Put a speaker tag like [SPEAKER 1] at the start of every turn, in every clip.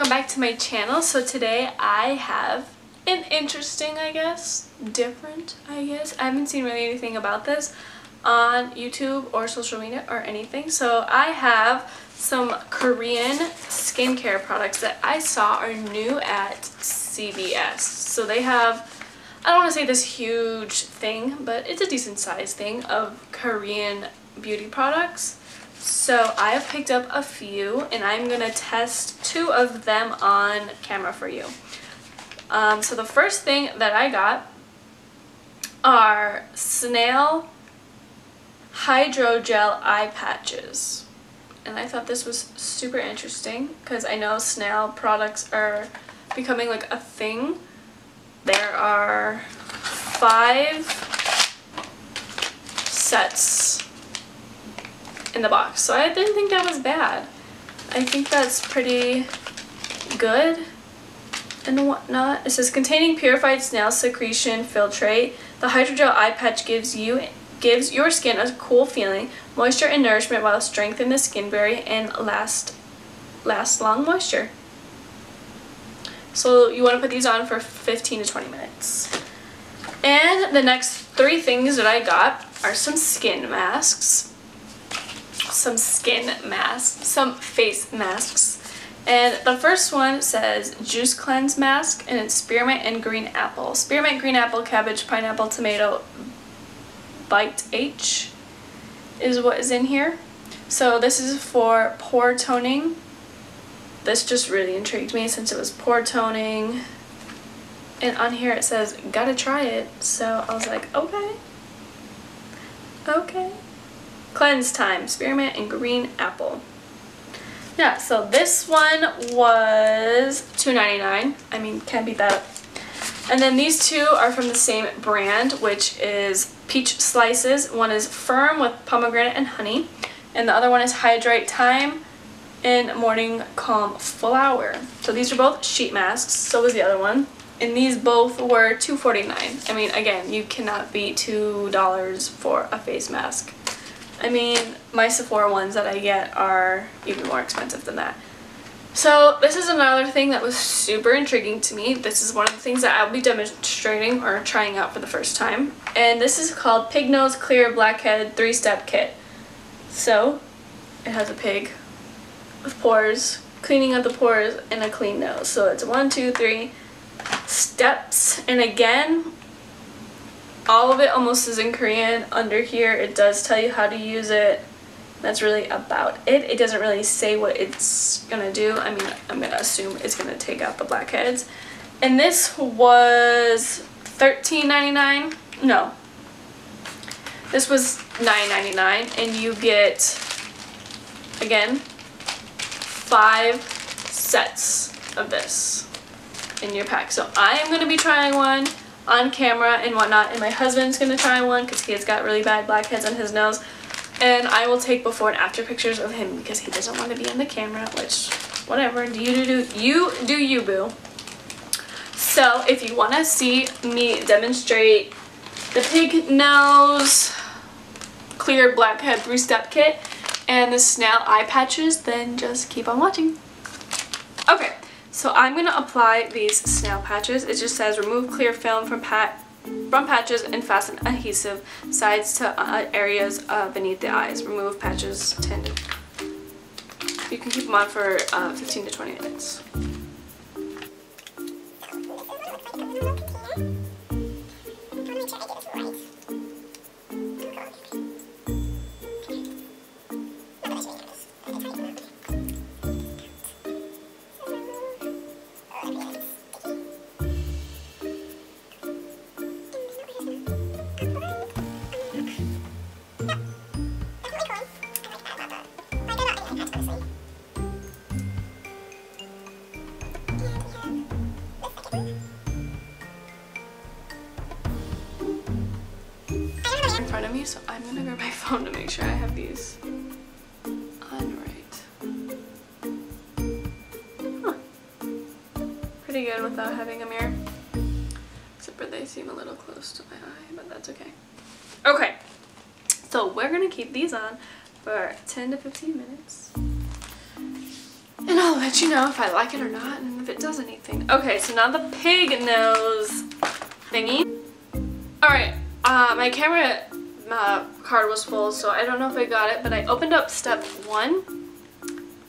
[SPEAKER 1] welcome back to my channel. So today I have an interesting, I guess, different, I guess. I haven't seen really anything about this on YouTube or social media or anything. So I have some Korean skincare products that I saw are new at CVS. So they have, I don't want to say this huge thing, but it's a decent sized thing of Korean beauty products. So I have picked up a few and I'm going to test two of them on camera for you. Um, so the first thing that I got are Snail Hydrogel Eye Patches. And I thought this was super interesting because I know Snail products are becoming like a thing. There are five sets in the box. So I didn't think that was bad. I think that's pretty good and whatnot. It says containing purified snail secretion filtrate. The hydrogel eye patch gives you gives your skin a cool feeling, moisture and nourishment while strengthening the skin barrier and last last long moisture. So you want to put these on for 15 to 20 minutes. And the next three things that I got are some skin masks some skin masks, some face masks. And the first one says Juice Cleanse Mask, and it's spearmint and green apple. Spearmint, green apple, cabbage, pineapple, tomato, bite H is what is in here. So this is for pore toning. This just really intrigued me since it was pore toning. And on here it says, gotta try it. So I was like, okay. Okay. Cleanse Time, Spearmint and Green Apple. Yeah, so this one was $2.99. I mean, can't beat that. And then these two are from the same brand, which is Peach Slices. One is Firm with pomegranate and honey, and the other one is Hydrate Time in Morning Calm Flower. So these are both sheet masks, so was the other one. And these both were $2.49. I mean, again, you cannot beat $2 for a face mask. I mean, my Sephora ones that I get are even more expensive than that. So this is another thing that was super intriguing to me. This is one of the things that I'll be demonstrating or trying out for the first time. And this is called Pig Nose Clear Blackhead 3-Step Kit. So, it has a pig with pores, cleaning up the pores, and a clean nose. So it's one, two, three steps. And again, all of it almost is in Korean. Under here it does tell you how to use it. That's really about it. It doesn't really say what it's gonna do. I mean, I'm gonna assume it's gonna take out the blackheads. And this was $13.99. No. This was $9.99 and you get, again, five sets of this in your pack. So I am going to be trying one on camera and whatnot. And my husband's going to try one because he has got really bad blackheads on his nose. And I will take before and after pictures of him because he doesn't want to be in the camera, which, whatever, do you do, do you do you, boo. So if you want to see me demonstrate the pig nose clear blackhead three-step kit and the snail eye patches, then just keep on watching. Okay, so I'm going to apply these snail patches. It just says remove clear film from pat from patches and fasten adhesive sides to uh, areas uh, beneath the eyes. Remove patches 10 to, you can keep them on for uh, 15 to 20 minutes. Phone to make sure I have these on right. Huh. Pretty good without having a mirror. Except for they seem a little close to my eye, but that's okay. Okay, so we're gonna keep these on for 10 to 15 minutes. And I'll I'll let you know if I like it or not and if it does anything. Okay, so now the pig nose thingy. Alright, uh, my camera uh, card was full, so I don't know if I got it, but I opened up step one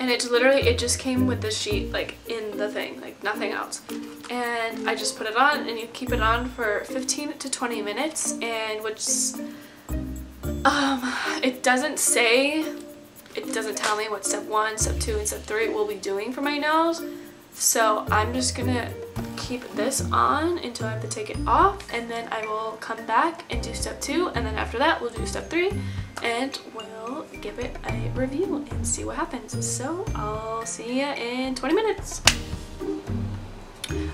[SPEAKER 1] and it literally, it just came with the sheet like in the thing, like nothing else. And I just put it on and you keep it on for 15 to 20 minutes and which, um, it doesn't say, it doesn't tell me what step one, step two, and step three will be doing for my nose. So I'm just gonna keep this on until I have to take it off and then I will come back and do step two and then after that we'll do step three and we'll give it a review and see what happens. So I'll see you in 20 minutes.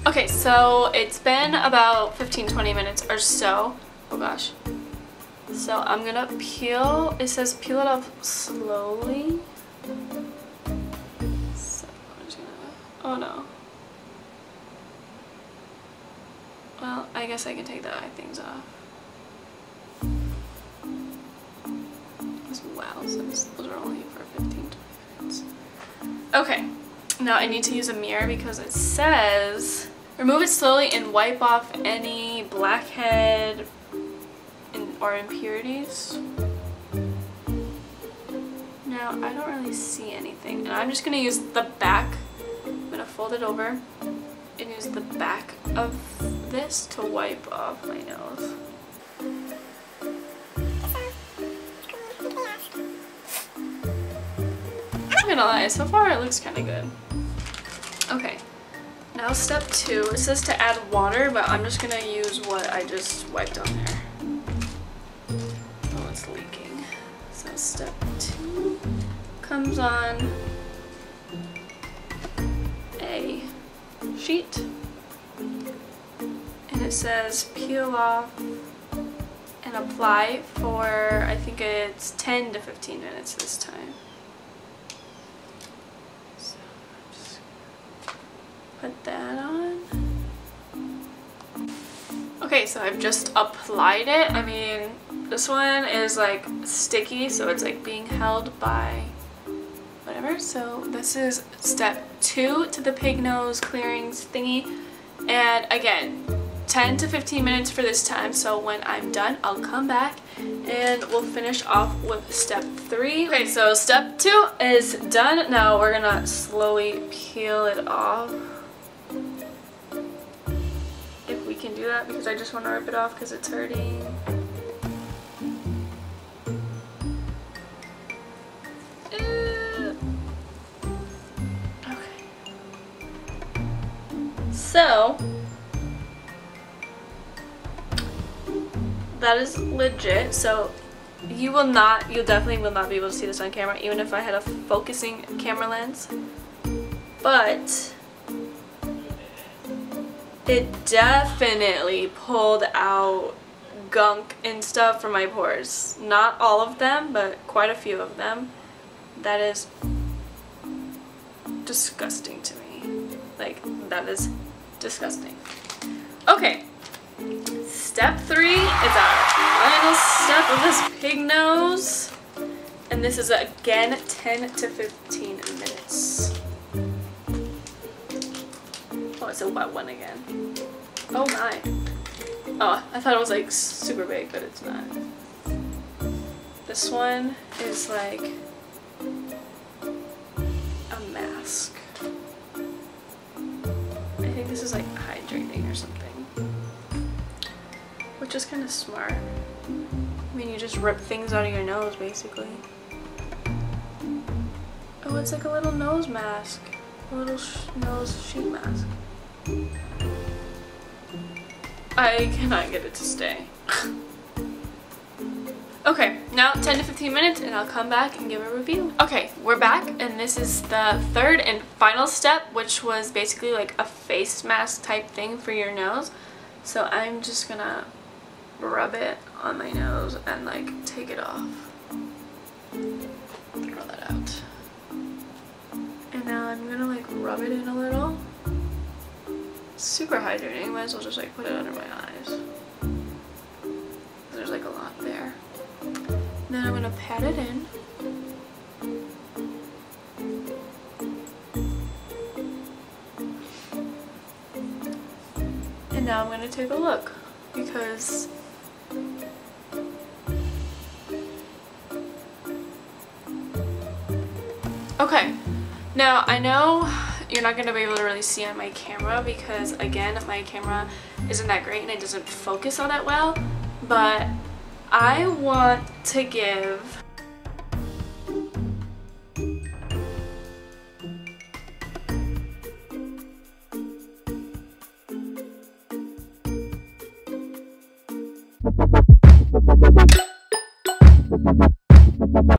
[SPEAKER 1] Okay, so it's been about 15-20 minutes or so. Oh gosh. So I'm gonna peel, it says peel it off slowly. So oh no. Well, I guess I can take the eye things off. Since those are only for 15 minutes. Okay, now I need to use a mirror because it says remove it slowly and wipe off any blackhead or impurities. Now, I don't really see anything, and I'm just going to use the back. I'm going to fold it over and use the back of this to wipe off my nose. I'm gonna lie, so far it looks kind of good. Okay, now step two. It says to add water, but I'm just gonna use what I just wiped on there. Oh, it's leaking. So step two comes on a sheet it says peel off and apply for I think it's 10 to 15 minutes this time. So just put that on. Okay, so I've just applied it. I mean, this one is like sticky, so it's like being held by whatever. So this is step two to the pig nose clearings thingy. And again, 10 to 15 minutes for this time. So when I'm done, I'll come back and we'll finish off with step three. Okay, so step two is done. Now we're gonna slowly peel it off. If we can do that because I just want to rip it off because it's hurting. Okay. So, that is legit. So, you will not, you definitely will not be able to see this on camera, even if I had a focusing camera lens. But, it definitely pulled out gunk and stuff from my pores. Not all of them, but quite a few of them. That is disgusting to me. Like, that is disgusting. Okay, step three is our final step of this pig nose. And this is again 10 to 15 minutes. Oh, it's a wet one again. Oh my. Oh, I thought it was like super big, but it's not. This one is like a mask I think this is like hydrating or something. Which is kind of smart. I mean, you just rip things out of your nose, basically. Oh, it's like a little nose mask. A little nose sheet mask. I cannot get it to stay. Okay, now 10 to 15 minutes and I'll come back and give a review. Okay, we're back and this is the third and final step which was basically like a face mask type thing for your nose. So I'm just gonna rub it on my nose and like take it off. That out. And now I'm gonna like rub it in a little. Super hydrating, might as well just like put it under my eyes. There's like a lot there. And then I'm gonna pat it in. And now I'm going to take a look because Okay, now I know you're not going to be able to really see on my camera because again my camera isn't that great and it doesn't focus all that well but I want to give